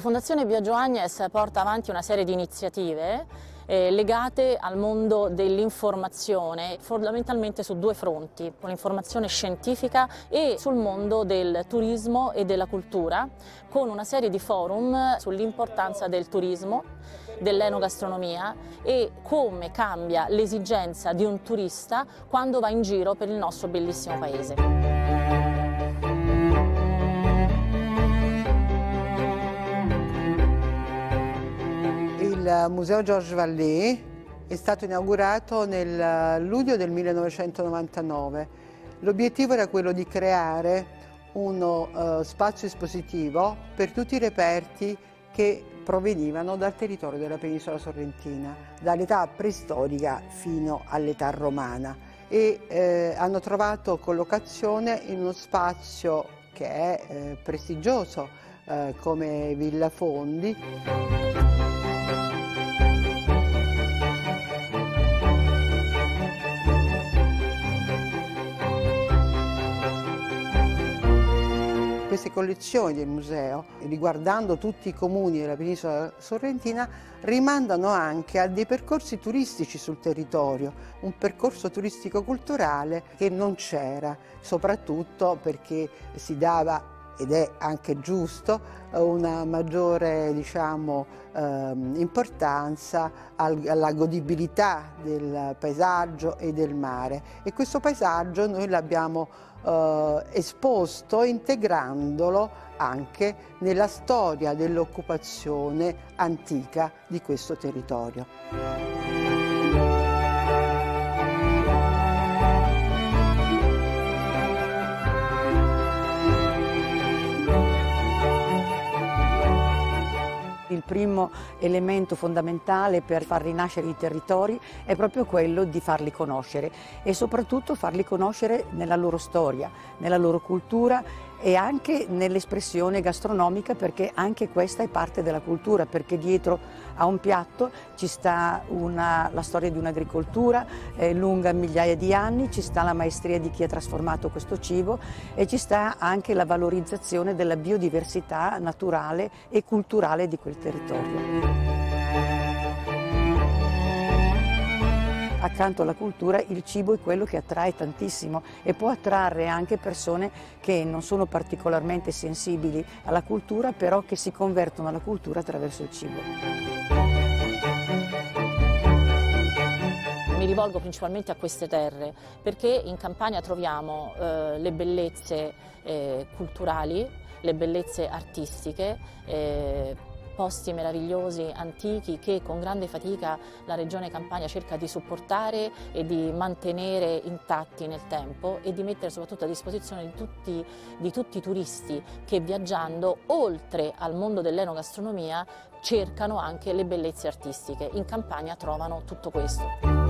Fondazione Biagio Agnes porta avanti una serie di iniziative eh, legate al mondo dell'informazione, fondamentalmente su due fronti, con l'informazione scientifica e sul mondo del turismo e della cultura, con una serie di forum sull'importanza del turismo, dell'enogastronomia e come cambia l'esigenza di un turista quando va in giro per il nostro bellissimo paese. Il Museo Georges Vallée è stato inaugurato nel luglio del 1999. L'obiettivo era quello di creare uno uh, spazio espositivo per tutti i reperti che provenivano dal territorio della penisola sorrentina, dall'età preistorica fino all'età romana e eh, hanno trovato collocazione in uno spazio che è eh, prestigioso eh, come Villa Fondi. Queste collezioni del museo, riguardando tutti i comuni della penisola sorrentina, rimandano anche a dei percorsi turistici sul territorio, un percorso turistico-culturale che non c'era, soprattutto perché si dava ed è anche giusto, una maggiore diciamo, ehm, importanza alla godibilità del paesaggio e del mare e questo paesaggio noi l'abbiamo eh, esposto integrandolo anche nella storia dell'occupazione antica di questo territorio. Primo elemento fondamentale per far rinascere i territori è proprio quello di farli conoscere e soprattutto farli conoscere nella loro storia, nella loro cultura e anche nell'espressione gastronomica perché anche questa è parte della cultura perché dietro a un piatto ci sta una, la storia di un'agricoltura eh, lunga migliaia di anni, ci sta la maestria di chi ha trasformato questo cibo e ci sta anche la valorizzazione della biodiversità naturale e culturale di quel territorio. Accanto alla cultura il cibo è quello che attrae tantissimo e può attrarre anche persone che non sono particolarmente sensibili alla cultura però che si convertono alla cultura attraverso il cibo. Mi rivolgo principalmente a queste terre perché in Campania troviamo eh, le bellezze eh, culturali, le bellezze artistiche, eh, posti meravigliosi, antichi, che con grande fatica la Regione Campania cerca di supportare e di mantenere intatti nel tempo e di mettere soprattutto a disposizione di tutti, di tutti i turisti che viaggiando oltre al mondo dell'enogastronomia cercano anche le bellezze artistiche. In Campania trovano tutto questo.